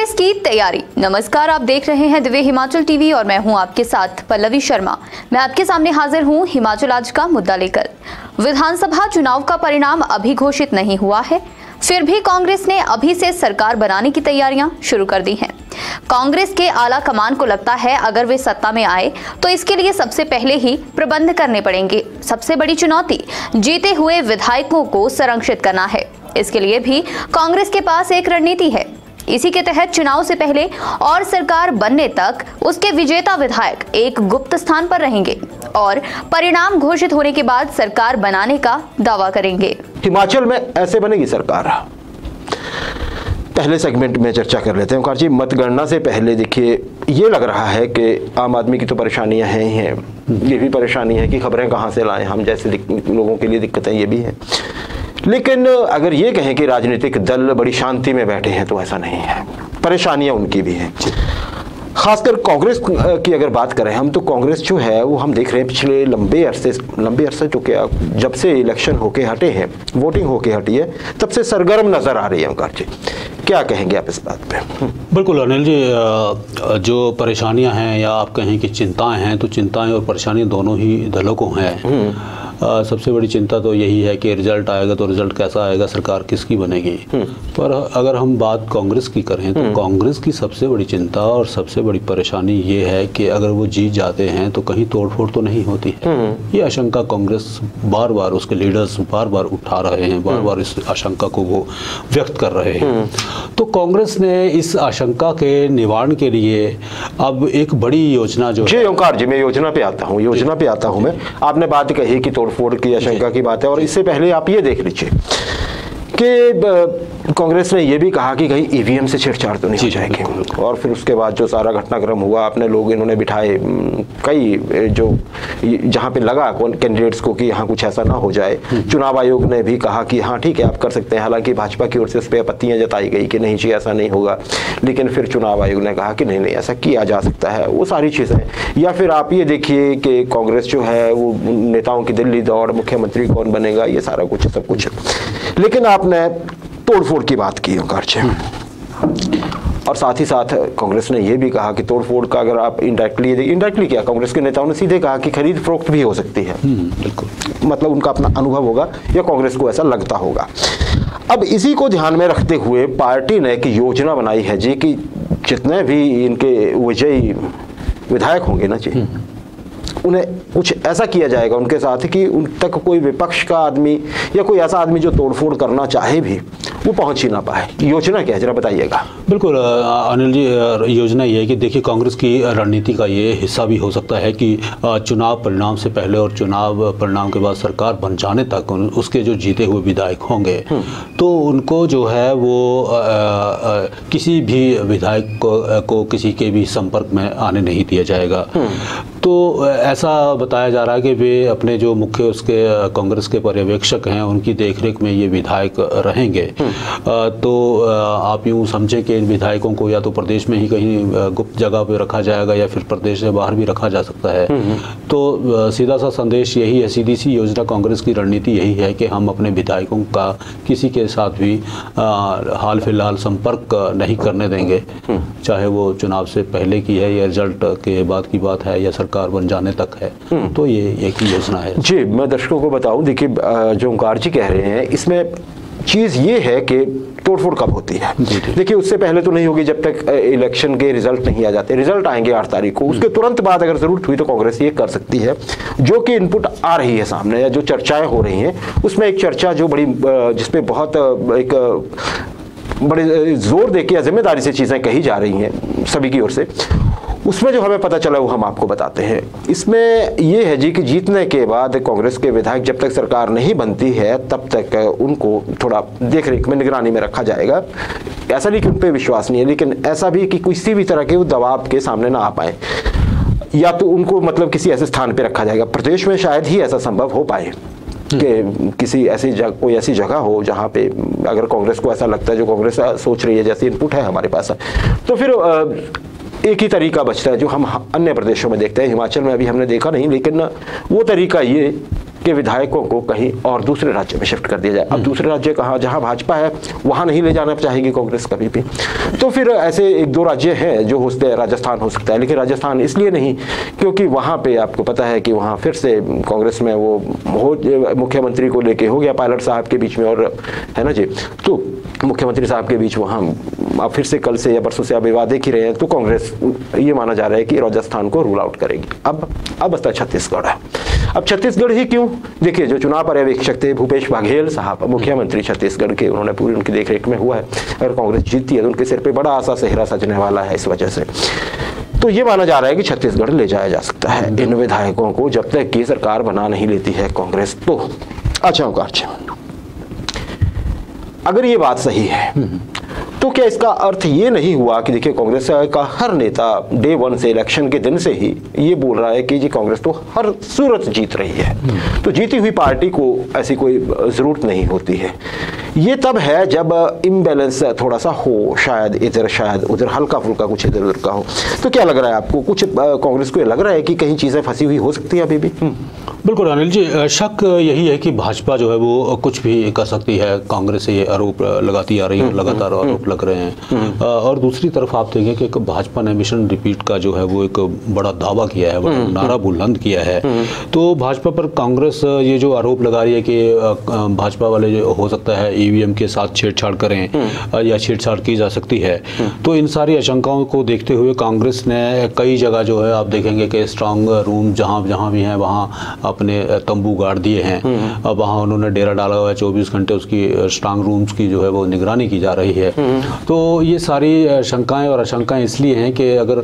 कांग्रेस की तैयारी। नमस्कार, आप देख रहे हैं दिव्य हिमाचल टीवी और मैं हूँ आपके साथ पल्लवी शर्मा। मैं आपके सामने हाजिर हूँ हिमाचल आज का मुद्दा लेकर। विधानसभा चुनाव का परिणाम अभी घोषित नहीं हुआ है। फिर भी कांग्रेस ने अभी से सरकार बनाने की तैयारियाँ शुरू कर दी हैं। कांग्रेस के आला कमान को लगता है अगर वे सत्ता में आए तो इसके लिए सबसे पहले ही प्रबंध करने पड़ेंगे। सबसे बड़ी चुनौती, जीते हुए विधायकों को संरक्षित करना है। इसके लिए भी कांग्रेस के पास एक रणनीति है। इसी के तहत चुनाव से पहले और सरकार बनने तक उसके विजेता विधायक एक गुप्त स्थान पर रहेंगे और परिणाम घोषित होने के बाद सरकार बनाने का दावा करेंगे। हिमाचल में ऐसे बनेगी सरकार। पहले सेगमेंट में चर्चा कर लेते हैं। ओंकार जी मतगणना से पहले देखिए, ये लग रहा है कि आम आदमी की तो परेशानियाँ हैं ही हैं। ये भी परेशानी है कि खबरें कहाँ से लाएँ? हम जैसे लोगों के लिए दिक्कतें ये भी हैं। लेकिन अगर ये कहें कि राजनीतिक दल बड़ी शांति में बैठे हैं तो ऐसा नहीं है। परेशानियाँ उनकी भी हैं। खासकर कांग्रेस की अगर बात करें हम तो कांग्रेस जो है वो हम देख रहे हैं पिछले लंबे अरसे लंबे अरसे जो क्या जब से इलेक्शन होके हटे हैं वोटिंग होके हटी है तब से सरगर्म नज़र आ रही है ओंकार जी। क्या कहेंगे आप इस बात पे? बिल्कुल अनिल जी जो परेशानियाँ हैं या आप कहें कि चिंताएँ हैं तो चिंताएँ और परेशानियाँ दोनों ही दलों को हैं। सबसे बड़ी चिंता तो यही है कि रिज़ल्ट आएगा तो रिज़ल्ट कैसा आएगा सरकार किसकी बनेगी? हम्म। पर अगर हम बात कांग्रेस की करें तो हम्म। कांग्रेस की सबसे बड़ी चिंता और सबसे बड़ी परेशानी ये है कि अगर वो जीत जाते हैं तो कहीं तोड़फोड़ तो नहीं होती है। हम्म। ये आशंका कांग्रेस बार बार उसके लीडर्स बार बार उठा रहे हैं बार बार इस आशंका को वो व्यक्त कर रहे हैं। तो कांग्रेस ने इस आशंका के निवारण के लिए अब एक बड़ी योजना जो जी ओंकार जी मैं योजना पे आता हूँ योजना पे आता हूँ मैं। आपने बात कही कि तोड़ तोड़फोड़ की आशंका की बात है और इससे पहले आप ये देख लीजिए कि कांग्रेस ने यह भी कहा कि कहीं ईवीएम से छेड़छाड़ तो नहीं हो जाएगी। और फिर उसके बाद जो सारा घटनाक्रम हुआ अपने लोग इन्होंने बिठाए कई जो जहाँ पे लगा कैंडिडेट्स को कि यहाँ कुछ ऐसा ना हो जाए। हम्म। चुनाव आयोग ने भी कहा कि हाँ ठीक है आप कर सकते हैं। हालाँकि भाजपा की ओर से उस पर आपत्तियाँ जताई गई कि नहीं जी ऐसा नहीं होगा। लेकिन फिर चुनाव आयोग ने कहा कि नहीं नहीं ऐसा किया जा सकता है। वो सारी चीज़ें। या फिर आप ये देखिए कि कांग्रेस जो है वो नेताओं की दिल्ली दौड़ मुख्यमंत्री कौन बनेगा ये सारा कुछ सब कुछ। लेकिन आपने तोड़फोड़ की बात की ओंकार और साथ ही साथ कांग्रेस ने यह भी कहा कि तोड़फोड़ का अगर आप इंडायरेक्टली इंडायरेक्टली क्या? कांग्रेस के नेताओं ने सीधे कहा कि खरीद फरोख्त भी हो सकती है। हम्म, बिल्कुल। मतलब उनका अपना अनुभव होगा या कांग्रेस को ऐसा लगता होगा। अब इसी को ध्यान में रखते हुए पार्टी ने एक योजना बनाई है जी कि जितने भी इनके विजयी विधायक होंगे ना जी हम्म। उन्हें कुछ ऐसा किया जाएगा उनके साथ कि उन तक कोई विपक्ष का आदमी या कोई ऐसा आदमी जो तोड़फोड़ करना चाहे भी वो पहुँच ही ना पाए योजना क्या है जरा बताइएगा बिल्कुल अनिल जी योजना ये है कि देखिए कांग्रेस की रणनीति का ये हिस्सा भी हो सकता है कि चुनाव परिणाम से पहले और चुनाव परिणाम के बाद सरकार बन जाने तक उसके जो जीते हुए विधायक होंगे हम्म। तो उनको जो है वो आ, आ, किसी भी विधायक को, को किसी के भी संपर्क में आने नहीं दिया जाएगा हम्म। तो ऐसा बताया जा रहा है कि वे अपने जो मुख्य उसके कांग्रेस के पर्यवेक्षक हैं उनकी देखरेख में ये विधायक रहेंगे हम्म। तो आप यूँ समझें कि इन विधायकों को या तो प्रदेश में ही कहीं गुप्त जगह पे रखा जाएगा या फिर प्रदेश से बाहर भी रखा जा सकता है। हम्म, हम्म। तो सीधा सा संदेश यही है सीधी सी योजना कांग्रेस की रणनीति यही है कि हम अपने विधायकों का किसी के साथ भी हाल फ़िलहाल संपर्क नहीं करने देंगे। चाहे वो चुनाव से पहले की है या रिज़ल्ट के बाद की बात है या सरकार बन जाने तक है। तो ये एक ही योजना है। जी मैं दर्शकों को बताऊँ देखिए जो ओंकार जी कह रहे हैं इसमें चीज़ ये है कि तोड़फोड़ कब होती है? देखिए उससे पहले तो नहीं होगी जब तक इलेक्शन के रिज़ल्ट नहीं आ जाते। रिज़ल्ट आएँगे आठ तारीख को। उसके तुरंत बाद अगर ज़रूरत हुई तो कांग्रेस ये कर सकती है। जो कि इनपुट आ रही है सामने या जो चर्चाएँ हो रही हैं उसमें एक चर्चा जो बड़ी जिसपे बहुत एक बड़े ज़ोर दे के ज़िम्मेदारी से चीज़ें कही जा रही हैं सभी की ओर से। उसमें जो हमें पता चला वो हम आपको बताते हैं। इसमें ये है जी कि जीतने के बाद कांग्रेस के विधायक जब तक सरकार नहीं बनती है, तब तक उनको थोड़ा देख रेख में निगरानी में रखा जाएगा। ऐसा नहीं कि उन पर विश्वास नहीं है, लेकिन ऐसा भी कि किसी भी तरह के वो दबाव के सामने ना आ पाए। या तो उनको मतलब किसी ऐसे स्थान पर रखा जाएगा। प्रदेश में शायद ही ऐसा संभव हो पाए कि किसी ऐसी जगह कोई ऐसी जगह हो जहाँ पे अगर कांग्रेस को ऐसा लगता है, जो कांग्रेस सोच रही है, जैसे इनपुट है हमारे पास। तो फिर एक ही तरीका बचता है, जो हम अन्य प्रदेशों में देखते हैं। हिमाचल में अभी हमने देखा नहीं, लेकिन वो तरीका ये कि विधायकों को कहीं और दूसरे राज्य में शिफ्ट कर दिया जाए। अब दूसरे राज्य कहाँ जहाँ भाजपा है वहाँ नहीं ले जाना चाहेगी कांग्रेस कभी भी। तो फिर ऐसे एक दो राज्य हैं जो हो सकते हैं राजस्थान हो सकता है लेकिन राजस्थान इसलिए नहीं क्योंकि वहाँ पे आपको पता है कि वहाँ फिर से कांग्रेस में वो हो मुख्यमंत्री को लेके हो गया पायलट साहब के बीच में और है ना जी? तो मुख्यमंत्री साहब के बीच वहाँ अब फिर से कल से या परसों से आप विवाद देख ही रहे हैं तो कांग्रेस ये माना जा रहा है कि राजस्थान को रूल आउट करेगी। अब अब बचता छत्तीसगढ़। है अब छत्तीसगढ़ ही क्यों? देखिए, जो चुनाव पर्यवेक्षक थे, भूपेश बघेल साहब मुख्यमंत्री छत्तीसगढ़ के, उन्होंने पूरी उनकी देखरेख में हुआ है अगर कांग्रेस जीतती है तो उनके सिर पे बड़ा आशा, सेहरा सजने वाला है इस वजह से। तो ये माना जा रहा है कि छत्तीसगढ़ ले जाया जा सकता है इन विधायकों को, जब तक की सरकार बना नहीं लेती है कांग्रेस। तो अच्छा अच्छा अगर ये बात सही है तो क्या इसका अर्थ ये नहीं हुआ कि देखिए कांग्रेस का हर नेता डे वन से इलेक्शन के दिन से ही ये बोल रहा है कि जी कांग्रेस तो हर सूरत जीत रही है। तो जीती हुई पार्टी को ऐसी कोई ज़रूरत नहीं होती है। ये तब है जब इम्बेलेंस थोड़ा सा हो शायद इधर शायद उधर हल्का फुल्का कुछ इधर उधर का हो। तो क्या लग रहा है आपको? कुछ कांग्रेस को लग रहा है कि कहीं चीज़ें फंसी हुई हो सकती है अभी भी? बिल्कुल अनिल जी शक यही है कि भाजपा जो है वो कुछ भी कर सकती है। कांग्रेस से ये आरोप लगाती आ रही है लगातार आरोप लग रहे हैं। और दूसरी तरफ़ आप देखें कि भाजपा ने मिशन रिपीट का जो है वो एक बड़ा दावा किया है बड़ा नारा बुलंद किया है। तो भाजपा पर कांग्रेस ये जो आरोप लगा रही है कि भाजपा वाले जो हो सकता है ईवीएम के साथ छेड़छाड़ करें या छेड़छाड़ की जा सकती है। तो इन सारी आशंकाओं को देखते हुए कांग्रेस ने कई जगह जो है आप देखेंगे कि स्ट्रांग रूम जहाँ जहाँ भी हैं वहाँ अपने तंबू गाड़ दिए हैं। अब वहाँ उन्होंने डेरा डाला हुआ है चौबीस घंटे उसकी स्ट्रांग रूम्स की जो है वो निगरानी की जा रही है। तो ये सारी शंकाएँ और आशंकाएँ इसलिए हैं कि अगर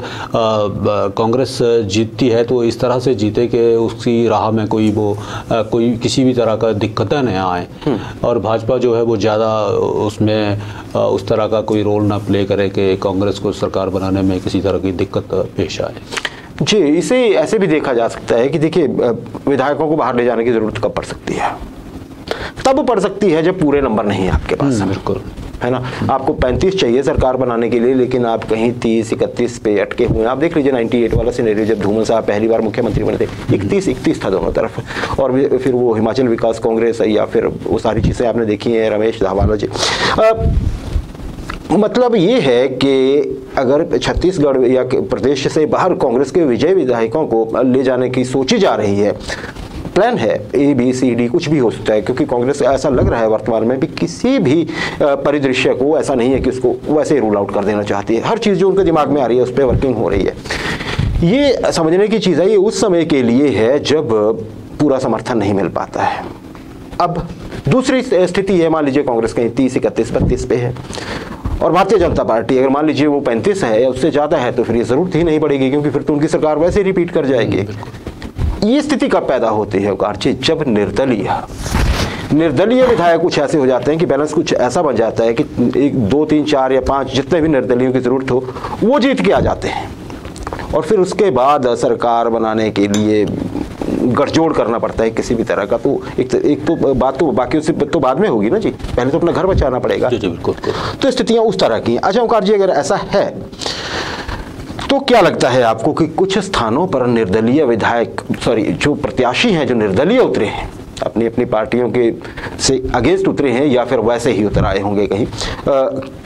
कांग्रेस जीतती है तो इस तरह से जीते कि उसकी राह में कोई वो कोई किसी भी तरह का दिक्कतें न आए। और भाजपा जो है वो ज़्यादा उसमें उस तरह का कोई रोल ना प्ले करे कि कांग्रेस को सरकार बनाने में किसी तरह की दिक्कत पेश आए। जी, इसे, ऐसे भी देखा जा सकता है कि देखिए विधायकों को बाहर ले जाने की ज़रूरत कब पड़ सकती है? तब पड़ सकती है जब पूरे नंबर नहीं है आपके पास। हम्म, बिल्कुल। है ना? आपको 35 चाहिए सरकार बनाने के लिए लेकिन आप कहीं 30 इकतीस पे अटके हुए हैं। आप देख लीजिए 98 वाला सिनेरियो जब धूमल साहब पहली बार मुख्यमंत्री बने थे इकतीस इकतीस था दोनों तरफ़। और फिर वो हिमाचल विकास कांग्रेस या फिर वो सारी चीज़ें आपने देखी हैं रमेश धावाला जी। मतलब ये है कि अगर छत्तीसगढ़ या प्रदेश से बाहर कांग्रेस के विजय विधायकों को ले जाने की सोची जा रही है प्लान है ए बी सी डी कुछ भी हो सकता है, क्योंकि कांग्रेस ऐसा लग रहा है वर्तमान में भी किसी भी परिदृश्य को ऐसा नहीं है कि उसको वैसे रूल आउट कर देना चाहती है। हर चीज़ जो उनके दिमाग में आ रही है, उस पर वर्किंग हो रही है। ये समझने की चीज़ है, ये उस समय के लिए है जब पूरा समर्थन नहीं मिल पाता है। अब दूसरी स्थिति है, मान लीजिए कांग्रेस कहीं तीस, इकतीस, बत्तीस पे है, और भारतीय जनता पार्टी, अगर मान लीजिए वो पैंतीस है या उससे ज़्यादा है तो फिर ये ज़रूरत ही नहीं पड़ेगी, क्योंकि फिर तो उनकी सरकार वैसे रिपीट कर जाएगी। ये स्थिति कब पैदा होती है? कारची जब निर्दलीय। निर्दलीय विधायक कुछ ऐसे हो जाते हैं कि बैलेंस कुछ ऐसा बन जाता है कि एक दो तीन चार या पाँच जितने भी निर्दलीयों की ज़रूरत हो वो जीत के आ जाते हैं। और फिर उसके बाद सरकार बनाने के लिए गठजोड़ करना पड़ता है किसी भी तरह का। तो एक तो, एक तो बात तो बाकी उससे तो बाद में होगी ना जी? पहले तो अपना घर बचाना पड़ेगा। जी जी बिल्कुल तो स्थितियाँ उस तरह की अच्छा ओंकार जी अगर ऐसा है तो क्या लगता है आपको कि कुछ स्थानों पर निर्दलीय विधायक सॉरी जो प्रत्याशी हैं जो निर्दलीय उतरे हैं अपनी अपनी पार्टियों के से अगेंस्ट उतरे हैं या फिर वैसे ही उतर आए होंगे कहीं आ,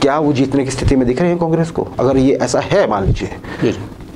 क्या वो जीतने की स्थिति में दिख रहे हैं कांग्रेस को? अगर ये ऐसा है मान लीजिए।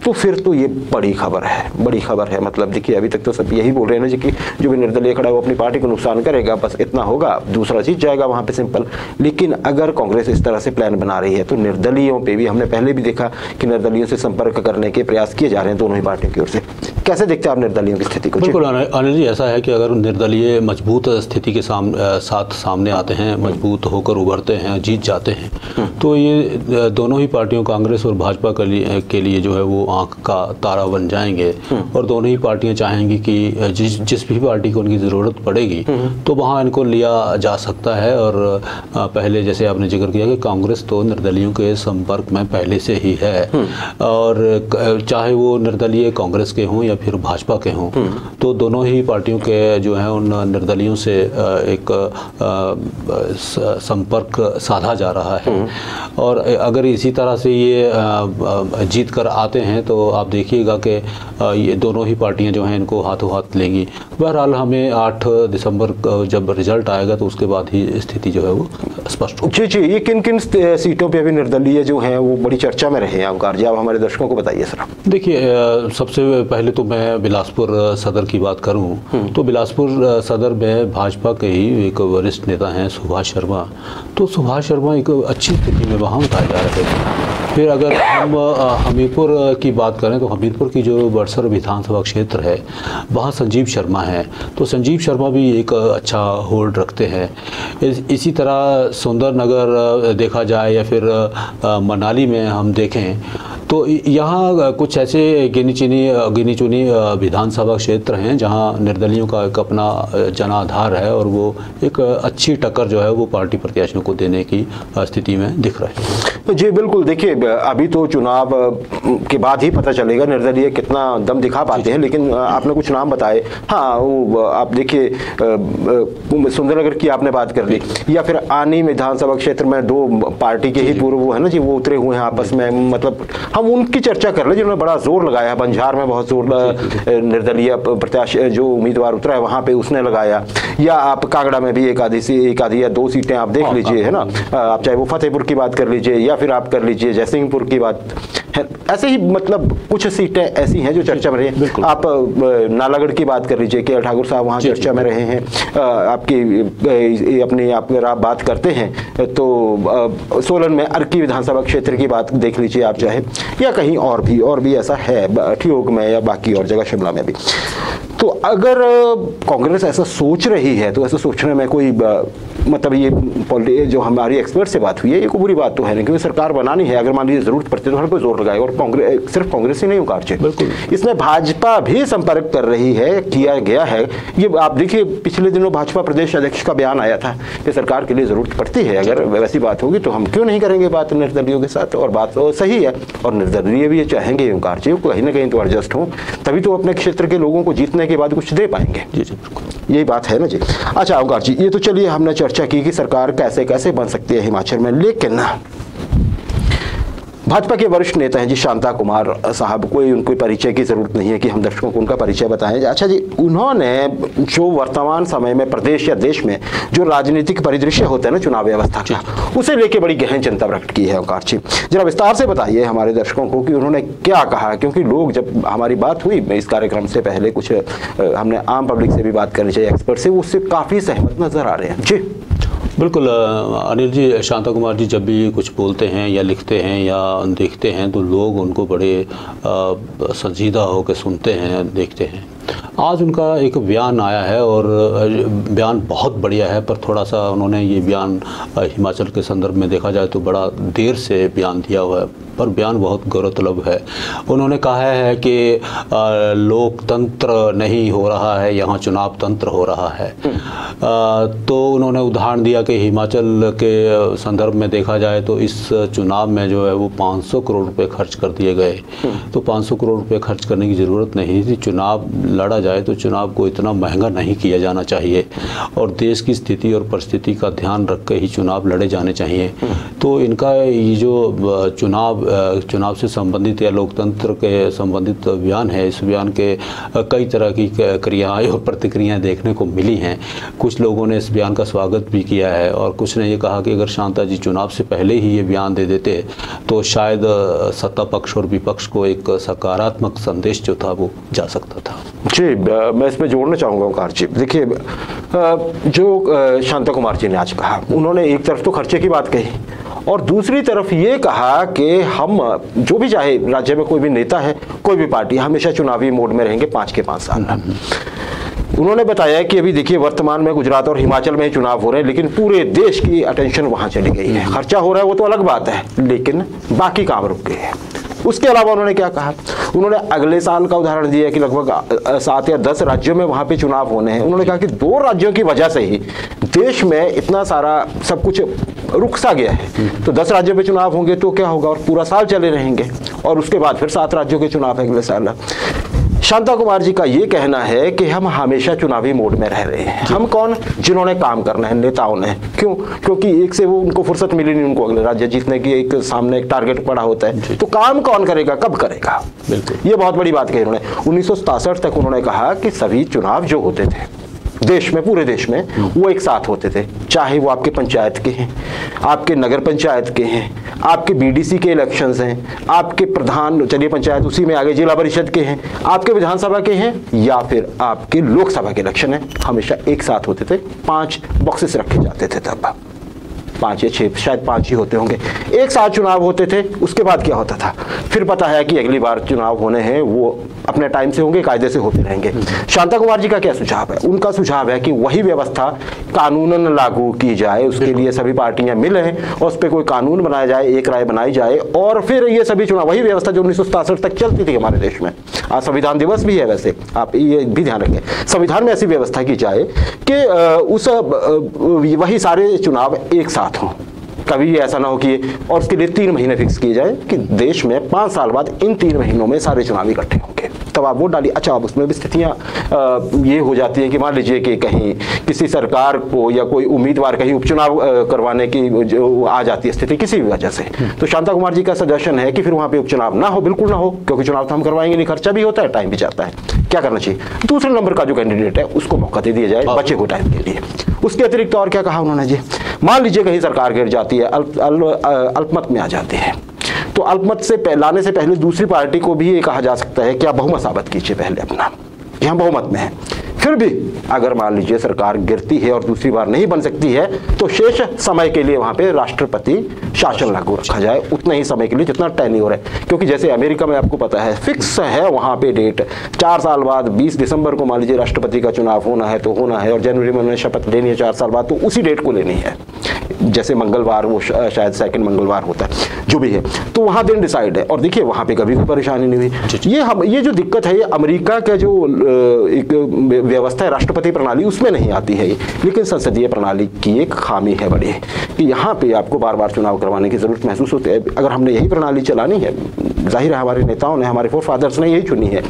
तो फिर तो ये बड़ी खबर है, बड़ी खबर है। मतलब देखिए, अभी तक तो सब यही बोल रहे हैं ना जी कि जो भी निर्दलीय खड़ा है, वो अपनी पार्टी को नुकसान करेगा, बस इतना होगा, दूसरा जीत जाएगा वहाँ पे सिंपल। लेकिन अगर कांग्रेस इस तरह से प्लान बना रही है तो निर्दलीयों पे भी हमने पहले भी देखा कि निर्दलीयों से संपर्क करने के प्रयास किए जा रहे हैं दोनों ही पार्टियों की ओर से। कैसे देखते हैं आप निर्दलीयों की स्थिति को बिल्कुल अनिल जी ऐसा है कि अगर निर्दलीय मज़बूत स्थिति के साम, साथ सामने आते हैं मज़बूत होकर उभरते हैं जीत जाते हैं हम्म। तो ये दोनों ही पार्टियों कांग्रेस और भाजपा के लिए के लिए जो है वो आँख का तारा बन जाएँगे हम्म। और दोनों ही पार्टियाँ चाहेंगी कि जिस जिस भी पार्टी को उनकी ज़रूरत पड़ेगी हम्म। तो वहाँ इनको लिया जा सकता है और पहले जैसे आपने ज़िक्र किया कि कांग्रेस तो निर्दलियों के संपर्क में पहले से ही है और चाहे वो निर्दलीय कांग्रेस के हों या या फिर भाजपा के हों तो दोनों ही पार्टियों के जो हैं उन निर्दलियों से एक संपर्क साधा जा रहा है। और अगर इसी तरह से ये जीत कर आते हैं तो आप देखिएगा कि ये दोनों ही पार्टियाँ जो हैं इनको हाथों हाथ लेंगी। बहरहाल हमें 8 दिसंबर जब रिज़ल्ट आएगा तो उसके बाद ही स्थिति जो है वो स्पष्ट हो जी जी ये किन किन सीटों पे अभी निर्दलीय जो हैं वो बड़ी चर्चा में रहे हैं ओंकार जी आप हमारे दर्शकों को बताइए सर देखिए सबसे पहले तो मैं बिलासपुर सदर की बात करूँ हम्म। तो बिलासपुर सदर में भाजपा के ही एक वरिष्ठ नेता हैं सुभाष शर्मा। तो सुभाष शर्मा एक अच्छी स्थिति में वहाँ उठाए जा रहे थे। फिर अगर हम हमीरपुर की बात करें तो हमीरपुर की जो बड़सर विधानसभा क्षेत्र है वहाँ संजीव शर्मा है। तो संजीव शर्मा भी एक अच्छा होल्ड रखते हैं। इस, इसी तरह सुंदर नगर देखा जाए या फिर मनाली में हम देखें तो यहाँ कुछ ऐसे गिनी चुनी गिनी चुनी विधानसभा क्षेत्र हैं जहाँ निर्दलियों का एक अपना जनाधार है और वो एक अच्छी टक्कर जो है वो पार्टी प्रत्याशियों को देने की स्थिति में दिख रहा है। जी बिल्कुल देखिए अभी तो चुनाव के बाद ही पता चलेगा निर्दलीय कितना दम दिखा पाते हैं लेकिन आपने कुछ नाम बताए। हाँ वो आप देखिए सुंदरनगर की आपने बात कर ली या फिर आनी विधानसभा क्षेत्र में दो पार्टी के ही पूर्व वो है ना जी वो उतरे हुए हैं आपस में मतलब हम उनकी चर्चा कर ले जिन्होंने बड़ा ज़ोर लगाया है बंजार में बहुत ज़ोर निर्दलीय प्रत्याशी जो उम्मीदवार उतरा है वहाँ पे उसने लगाया। या आप कांगड़ा में भी एक आधी सी एक आधी या दो सीटें आप देख हाँ, लीजिए हाँ, है ना। आप चाहे वो फतेहपुर की बात कर लीजिए या फिर आप कर लीजिए जयसिंहपुर की बात। है ऐसे ही मतलब कुछ सीटें ऐसी हैं जो चर्चा में रही। हैं आप नालागढ़ की बात कर लीजिए के ठाकुर साहब वहाँ चर्चा में रहे हैं। आपकी अपनी आप अगर आप बात करते हैं तो सोलन में अर्की विधानसभा क्षेत्र की बात देख लीजिए आप चाहे या कहीं और भी और भी ऐसा है ठियोग में या बाकी और जगह शिमला में भी। तो अगर कांग्रेस ऐसा सोच रही है तो ऐसा सोचने में कोई मतलब ये जो हमारी एक्सपर्ट से बात हुई है ये कोई बुरी बात तो है नहीं क्योंकि सरकार बनानी है। अगर मान लीजिए ज़रूरत पड़ती है तो हर कोई ज़ोर लगाएगा और कांग्रेस सिर्फ़ कांग्रेस ही नहीं उकार बिल्कुल। इसमें भाजपा भी संपर्क कर रही है किया गया है। ये आप देखिए पिछले दिनों भाजपा प्रदेश अध्यक्ष का बयान आया था कि सरकार के लिए ज़रूरत पड़ती है। अगर वैसी बात होगी तो हम क्यों नहीं करेंगे बात निर्दलीयों के साथ? और बात तो सही है और निर्दलीय भी ये चाहेंगे ओंकार जी कहीं ना कहीं तो एडजस्ट हो। तभी तो अपने क्षेत्र के लोगों को जीतने के बाद कुछ दे पाएँगे। जी जी बिल्कुल। यही बात है ना जी? अच्छा ओंकार जी ये तो चलिए हमने चर्चा की कि सरकार कैसे कैसे बन सकती है हिमाचल में लेकिन भाजपा के वरिष्ठ नेता हैं जी शांता कुमार साहब, कोई उनको परिचय की ज़रूरत नहीं है कि हम दर्शकों को उनका परिचय बताएँ। अच्छा जी, उन्होंने जो वर्तमान समय में प्रदेश या देश में जो राजनीतिक परिदृश्य होता है ना चुनाव व्यवस्था का, उसे लेके बड़ी गहन चिंता प्रकट की है ओंकार जी। जरा विस्तार से बताइए हमारे दर्शकों को कि उन्होंने क्या कहा, क्योंकि लोग जब हमारी बात हुई इस कार्यक्रम से पहले, कुछ हमने आम पब्लिक से भी बात करनी चाहिए, एक्सपर्ट से उससे काफ़ी सहमत नज़र आ रहे हैं। जी। बिल्कुल अनिल जी, शांता कुमार जी जब भी कुछ बोलते हैं या लिखते हैं या देखते हैं तो लोग उनको बड़े संजीदा होकर सुनते हैं, देखते हैं। आज उनका एक बयान आया है और बयान बहुत बढ़िया है, पर थोड़ा सा उन्होंने ये बयान हिमाचल के संदर्भ में देखा जाए तो बड़ा देर से बयान दिया हुआ है, पर बयान बहुत गौरतलब है। उन्होंने कहा है कि लोकतंत्र नहीं हो रहा है, यहाँ चुनाव तंत्र हो रहा है। तो उन्होंने उदाहरण दिया कि हिमाचल के संदर्भ में देखा जाए तो इस चुनाव में जो है वो 500 करोड़ रुपए खर्च कर दिए गए। तो 500 करोड़ रुपए खर्च करने की ज़रूरत नहीं थी, चुनाव लड़ा जाए तो चुनाव को इतना महँगा नहीं किया जाना चाहिए। और देश की स्थिति और परिस्थिति का ध्यान रख के ही चुनाव लड़े जाने चाहिए। तो इनका ये जो चुनाव चुनाव से संबंधित या लोकतंत्र के संबंधित बयान है, इस बयान के कई तरह की क्रियाएँ और प्रतिक्रियाएँ देखने को मिली हैं। कुछ लोगों ने इस बयान का स्वागत भी किया है और कुछ ने ये कहा कि अगर शांता जी चुनाव से पहले ही ये बयान दे देते तो शायद सत्ता पक्ष और विपक्ष को एक सकारात्मक संदेश जो था वो जा सकता था। जी मैं इसमें जोड़ना चाहूँगा ओंकार जी। देखिए जो शांता कुमार जी ने आज कहा, उन्होंने एक तरफ़ तो खर्चे की बात कही और दूसरी तरफ़ ये कहा कि हम, जो भी चाहे राज्य में कोई भी नेता है, कोई भी पार्टी, हमेशा चुनावी मोड में रहेंगे पाँच के पाँच साल। उन्होंने बताया कि अभी देखिए, वर्तमान में गुजरात और हिमाचल में चुनाव हो रहे हैं, लेकिन पूरे देश की अटेंशन वहाँ चली गई है। खर्चा हो रहा है, वो तो अलग बात है, लेकिन बाकी काम रुक गए हैं। उसके अलावा उन्होंने क्या कहा? उन्होंने अगले साल का उदाहरण दिया कि लगभग सात या दस राज्यों में वहाँ पे चुनाव होने हैं। उन्होंने कहा कि दो राज्यों की वजह से ही देश में इतना सारा सब कुछ रुक सा गया है। तो दस राज्यों में चुनाव होंगे तो क्या होगा? और पूरा साल चले रहेंगे। और उसके बाद फिर सात राज्यों के चुनाव है अगले साल। शांता कुमार जी का ये कहना है कि हम हमेशा चुनावी मोड में रह रहे हैं। हम कौन जिन्होंने काम करना है नेताओं ने? क्यों? क्योंकि एक से वो उनको फुर्सत मिली नहीं उनको अगले राज्य जीतने की एक सामने एक टारगेट पड़ा होता है। तो काम कौन करेगा? कब करेगा? बिल्कुल। ये बहुत बड़ी बात कही उन्होंने। उन्नीस तक उन्होंने कहा कि सभी चुनाव जो होते थे देश में, पूरे देश में, वो एक साथ होते थे। चाहे वो आपके पंचायत के हैं, आपके नगर पंचायत के हैं, आपके बीडीसी के इलेक्शंस हैं, आपके प्रधान, चलिए पंचायत उसी में आगे जिला परिषद के हैं, आपके विधानसभा के हैं, या फिर आपके लोकसभा के इलेक्शन हैं, हमेशा एक साथ होते थे, पाँच बॉक्सेस रखे जाते थे तब। पाँच या छह शायद पाँच ही होते होंगे। एक साथ चुनाव होते थे उसके बाद क्या होता था? फिर पता है कि अगली बार चुनाव होने हैं वो अपने टाइम से होंगे कायदे से होते रहेंगे। शांता कुमार जी का क्या सुझाव है? उनका सुझाव है कि वही व्यवस्था कानूनन लागू की जाए उसके लिए सभी पार्टियाँ मिले और उस पर कोई कानून बनाया जाए एक राय बनाई जाए और फिर ये सभी चुनाव वही व्यवस्था जो उन्नीस तक चलती थी हमारे देश में आज संविधान दिवस भी है वैसे आप ये भी ध्यान रखें। संविधान में ऐसी व्यवस्था की जाए कि उस वही सारे चुनाव एक साथ हों। कभी ऐसा ना हो कि और उसके लिए तीन महीने फिक्स किए जाए कि देश में पाँच साल बाद इन तीन महीनों में सारे चुनाव इकट्ठे होंगे। तब आप वोट डालिए अच्छा अब उसमें भी स्थितियाँ ये हो जाती हैं कि मान लीजिए कि कहीं किसी सरकार को या कोई उम्मीदवार कहीं उपचुनाव करवाने की जो आ जाती है स्थिति किसी भी वजह से। तो शांता कुमार जी का सजेशन है कि फिर वहाँ पे उपचुनाव ना हो बिल्कुल ना हो क्योंकि चुनाव तो हम करवाएँगे नहीं खर्चा भी होता है टाइम भी जाता है। क्या करना चाहिए? दूसरे नंबर का जो कैंडिडेट है उसको मौका दे दिया जाए बच्चे को टाइम के लिए। उसके अतिरिक्त और क्या कहा उन्होंने जी? मान लीजिए कहीं सरकार गिर जाती है अल्प अल्पमत में आ जाती है। तो अल्पमत से लाने से पहले दूसरी पार्टी को भी ये कहा जा सकता है कि आप बहुमत साबित कीजिए पहले अपना? यहाँ बहुमत में है। फिर भी अगर मान लीजिए सरकार गिरती है और दूसरी बार नहीं बन सकती है तो शेष समय के लिए वहाँ पे राष्ट्रपति शासन लागू रखा जाए। उतने ही समय के लिए जितना टेन्योर है क्योंकि जैसे अमेरिका में आपको पता है, फिक्स है वहाँ पे डेट। चार साल बाद 20 दिसंबर को मान लीजिए राष्ट्रपति का चुनाव होना है तो होना है, और जनवरी में उन्हें शपथ लेनी है चार साल बाद तो उसी डेट को लेनी है। जैसे मंगलवार वो शायद सेकंड मंगलवार होता है जो भी है तो वहाँ दिन डिसाइड है। और देखिए वहाँ पे कभी कोई परेशानी नहीं हुई। ये हम ये जो दिक्कत है ये अमेरिका का जो एक व्यवस्था है राष्ट्रपति प्रणाली उसमें नहीं आती है लेकिन संसदीय प्रणाली की एक खामी है बड़ी कि यहाँ पे आपको बार बार चुनाव करवाने की ज़रूरत महसूस होती है। अगर हमने यही प्रणाली चलानी है ज़ाहिर है हमारे नेताओं ने हमारे फोर फादर्स ने यही चुनी है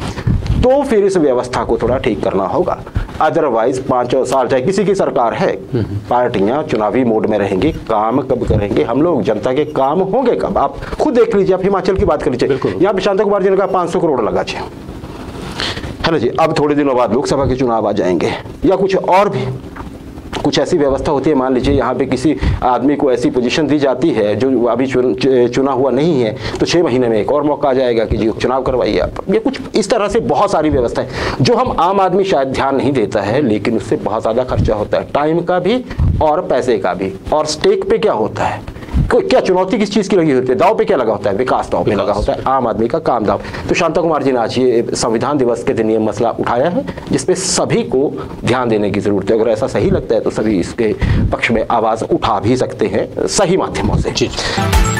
तो फिर इस व्यवस्था को थोड़ा ठीक करना होगा। अदरवाइज़ पाँच साल चाहे किसी की सरकार है पार्टियाँ चुनावी मोड में रहेंगी काम कब करेंगे हम लोग जनता के काम होंगे कब? आप खुद देख लीजिए आप हिमाचल की बात कर लीजिए। यहाँ पे शांता कुमार जी ने कहा पाँच करोड़ लगा चाहिए है ना जी? अब थोड़े दिनों बाद लोकसभा के चुनाव आ जाएँगे या कुछ और भी। कुछ ऐसी व्यवस्था होती है मान लीजिए यहाँ पे किसी आदमी को ऐसी पोजीशन दी जाती है जो अभी चुन, चुना हुआ नहीं है तो छः महीने में एक और मौका आ जाएगा कि जी चुनाव करवाइए आप। ये कुछ इस तरह से बहुत सारी व्यवस्था है जो हम आम आदमी शायद ध्यान नहीं देता है लेकिन उससे बहुत ज़्यादा खर्चा होता है। टाइम का भी और पैसे का भी। और स्टेक पे क्या होता है? क्या चुनौती किस चीज़ की लगी होती है दाव पे क्या लगा होता है विकास दाव पे लगा होता है आम आदमी का काम दाव तो शांता कुमार जी ने आज ये संविधान दिवस के दिन ये मसला उठाया है जिसपे सभी को ध्यान देने की ज़रूरत है अगर ऐसा सही लगता है तो सभी इसके पक्ष में आवाज़ उठा भी सकते हैं सही माध्यमों से